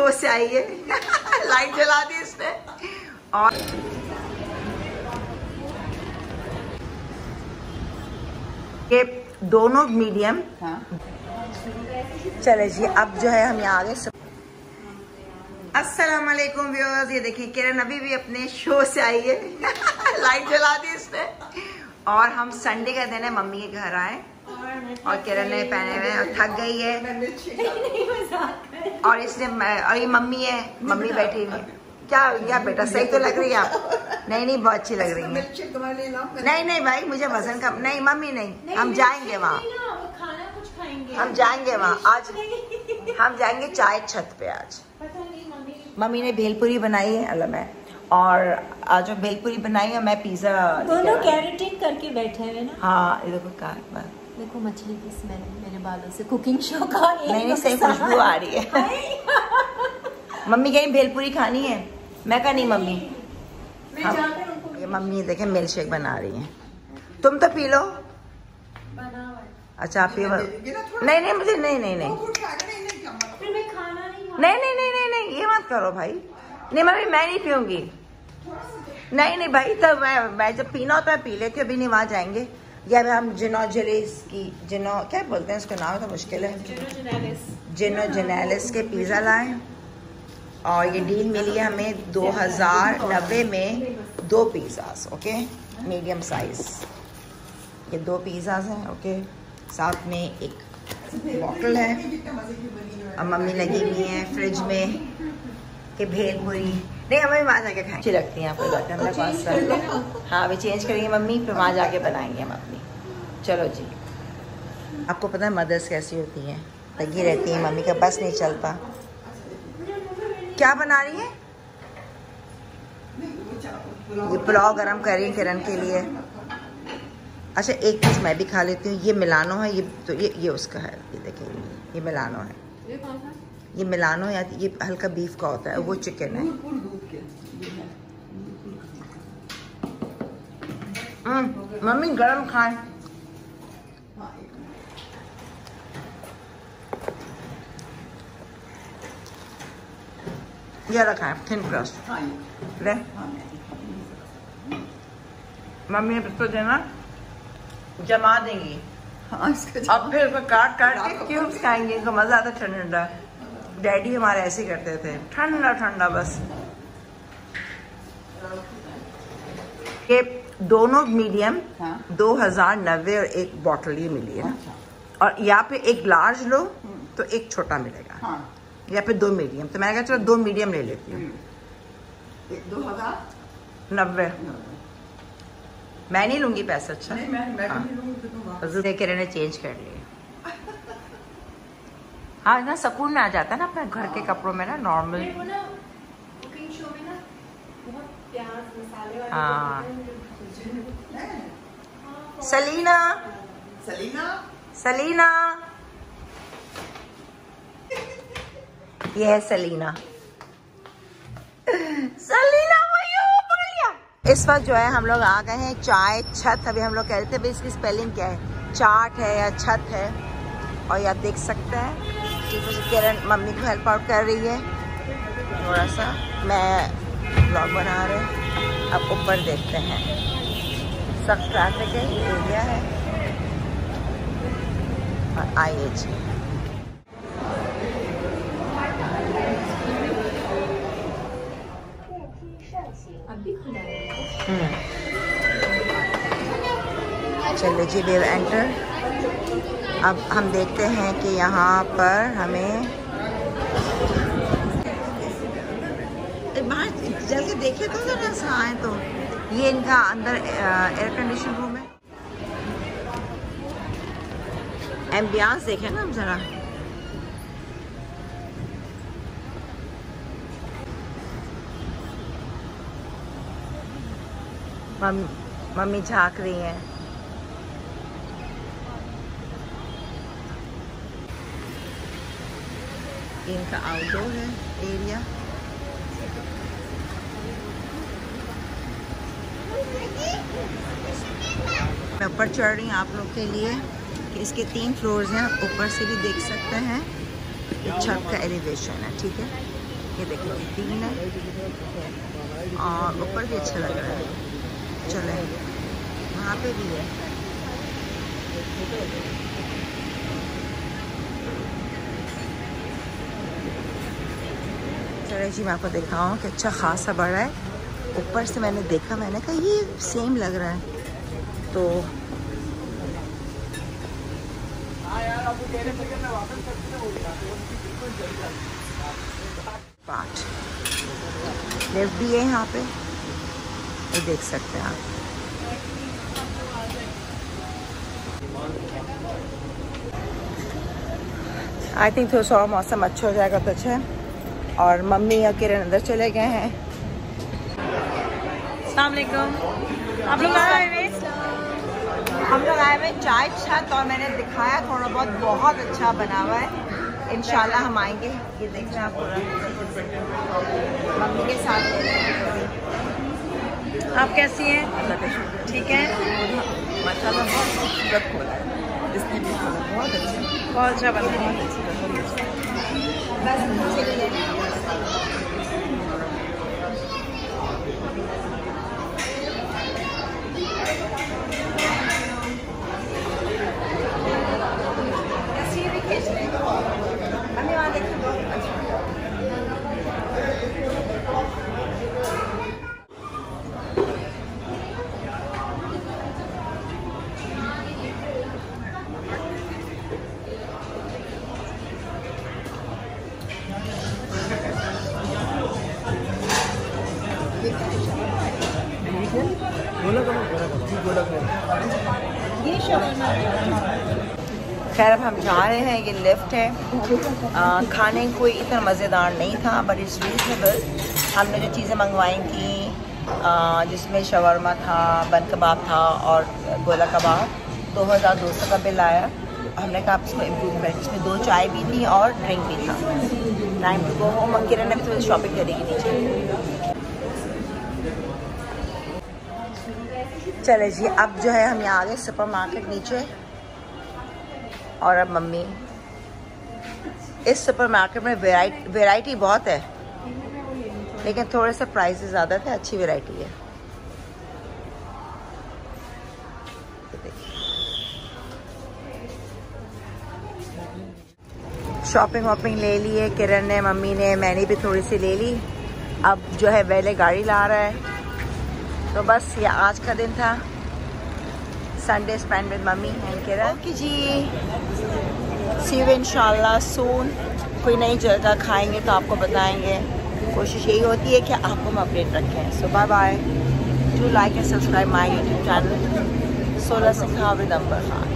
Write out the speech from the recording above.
Show से आई है। Light जला दी इसने और ये दोनों मीडियम हाँ। चले जी अब जो है हम यहाँ आ गए। अस्सलाम वालेकुम व्यूअर्स ये देखिए किरण अभी भी अपने शो से आई है। लाइट जला दी इसने और हम संडे का दिन है मम्मी के घर आए। और किरण ने पहने हुए और थक गई है। और इसने और ये मम्मी है मम्मी बैठी हुई है। क्या क्या बेटा सही तो लग रही है आप? नहीं नहीं बहुत अच्छी लग रही है? नहीं नहीं भाई मुझे वज़न कम नहीं मम्मी नहीं। हम जाएँगे वहाँ। हम जाएँगे वहाँ आज। हम जाएँगे चाय छत पे आज। मम्मी ने भेलपुरी बनाई है अल्लाह मैं और आज जो भेलपुरी बनाई है मैं पिज्जा दोनों कैरेटीन करके बैठे हुए ना। हाँ ये देखो कहा बस। देखो मछली की स्मेल मेरे बालों से कुकिंग शो का नहीं नहीं सही खुशबू आ रही है। मम्मी कहीं भेलपुरी खानी है? मैं कहा नहीं मम्मी। हाँ। ये मम्मी देखे मिल्क शेक बना रही है। तुम तो पी लो। है। अच्छा आप थोड़ा- नहीं नहीं मुझे नहीं नहीं नहीं। वो उठा के नहीं, नहीं, कमर। फिर मैं खाना नहीं नहीं नहीं ये मत करो भाई। नहीं मम्मी मैं नहीं पीऊँगी। नहीं नहीं भाई तब मैं मैं जब पीना हो तो मैं पी लेती हूँ। अभी नहीं वहाँ जाएँगे। या हम जिनो जलीस की जिनो क्या बोलते हैं इसका नाम? तो मुश्किल है। जिनो जनेलिस के पिज़्ज़ा लाए। और ये डील मिली है हमें दो हज़ार नब्बे में दो पिज़्ज़ास ओके मीडियम साइज़ ये दो पिज़्ज़ास हैं ओके साथ में एक बॉटल है। अब मम्मी लगी हुई है फ्रिज में कि भेलपुरी नहीं हमें वहाँ जाके खाएँ अच्छी लगती हैं आपको जाके हमने पास कर हाँ। अभी चेंज करेंगे मम्मी फिर वहाँ जाके बनाएँगे हम अपनी। चलो जी। आपको पता है मदर्स कैसी होती हैं? लगी रहती हैं मम्मी का बस नहीं चलता। क्या बना रही है? ये पुलाव गरम कर रही है किरण के लिए। अच्छा एक चीज़ मैं भी खा लेती हूँ। ये मिलानो है ये तो ये ये उसका है ये देखिए ये मिलानो है। ये मिलानो या ये हल्का बीफ का होता है वो चिकन है। मम्मी गरम खाए हाँ ये रखा है थिन क्रस्ट हाँ ले हाँ मम्मी ने तो देना जमा देंगी हाँ अब फिर उसको काट काट के क्यूब्स खाएँगे? इनको मज़ा आता है ठंडा। ठंडा डैडी हमारे ऐसे करते थे। ठंडा ठंडा बस। ये दोनों मीडियम हाँ। दो हज़ार नब्बे और एक बॉटल ये मिली है ना। अच्छा। और यहाँ पे एक लार्ज लो तो एक छोटा मिलेगा। हाँ। या फिर दो मीडियम तो मैंने कहा चलो दो मीडियम ले लेती हूँ। दो हज़ार नब्बे। मैं नहीं लूँगी पैसा अच्छा? नहीं मैं मैं हाँ। लूँगी तो ने चेंज कर लिया हाँ ना सुकून में आ जाता है ना अपने घर के कपड़ों में ना नॉर्मल मेरे को ना कुकिंग शो में ना बहुत प्याज मसाले वाले हाँ। सलीना। सलीना? सलीना। ये है सलीना। सलीना इस वक्त जो है हम लोग आ गए हैं चाय छत। अभी हम लोग कह रहे थे भाई इसकी स्पेलिंग क्या है? चाट है या छत है? और ये आप देख सकते हैं। है किरण मम्मी को हेल्प आउट कर रही है। थोड़ा सा मैं ब्लॉग बना रहे अब ऊपर देखते हैं। सख्त ट्रैफ़िक है, ये एरिया है। और आइए जी। है हम्म। चलो जी वी एंटर अब हम देखते हैं कि यहाँ पर हमें जैसे देखे तो जरा सा आए तो। ये इनका अंदर एयर कंडीशन रूम है। एम्बियंस देखे ना हम जरा। मम्मी मम्मी झाँक रही हैं। इनका आउटडोर है एरिया मैं ऊपर चढ़ रही हूँ आप लोग के लिए कि इसके तीन फ्लोर्स हैं, ऊपर से भी देख सकते हैं। ये छत का एलिवेशन है, ठीक है? ये देखो तीन है। और ऊपर भी अच्छा लग रहा है। चले, वहाँ पे भी है। चले जी, मैं आपको दिखाऊँ कि अच्छा खासा बड़ा है। ऊपर से मैंने देखा, मैंने कहा, ये सेम लग रहा है। तो पार्ट। लिफ्ट भी है यहाँ पे। ये देख सकते हैं आप। आई थिंक थोड़ा सा मौसम अच्छा हो जाएगा तो अच्छा है। और मम्मी या किरण अंदर चले गए हैं। अलैक्म आप लोग आए हुए? हम लोग आए हुए चाय छत और मैंने दिखाया थोड़ा बहुत बहुत अच्छा बना हुआ है। इनशाला हम आएँगे। ये देख रहे हैं आप पूरा। मम्मी के साथ। आप कैसी हैं? ठीक है? माशाल्लाह बहुत खूबसूरत खोला है। जिसने भी खोला बहुत अच्छा। बहुत अच्छा बना बस खैर अब हम जा रहे हैं ये लिफ्ट है। आ, खाने कोई इतना मज़ेदार नहीं था बट इट्स रीजनेबल हमने जो चीज़ें मंगवाई थी जिसमें शवरमा था बन कबाब था और गोला कबाब दो हज़ार दो सौ का बिल आया। हमने कहा इसको इम्प्रूव करें। इसमें दो चाय भी थी और ड्रिंक भी था। Time to go home Kiran ने भी शॉपिंग करेगी नीचे। चले जी अब जो है हम यहाँ आ गए सुपर मार्केट नीचे। और अब मम्मी। इस सुपर मार्केट में वेराइटी वेराइटी बहुत है। लेकिन थोड़े से प्राइस ज़्यादा थे, अच्छी वेराइटी है। शॉपिंग वॉपिंग ले लिए, किरण ने, मम्मी ने, मैंने भी थोड़ी सी ले ली। अब जो है वेले गाड़ी ला रहा है। तो बस ये आज का दिन था। Sunday spend with mummy and Kiran ji. See you इनशाला सून कोई नई जगह खाएँगे तो आपको बताएँगे। कोशिश यही होती है कि आपको हम अपडेट रखें। So bye bye to like and subscribe my YouTube channel सोलह सिंह विद अम्बर खान